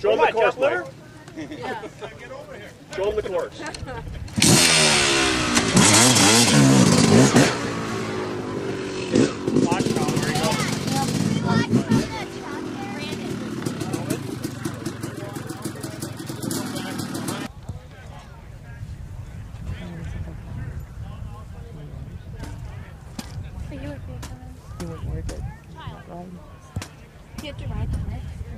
Show him What, the course, Jeff Litter? Mike. Show him the course. Watch now, there you would be coming. You wouldn't work it. You have to ride on it.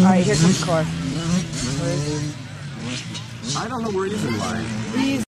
Alright, here comes car. I don't know where he's in line. He's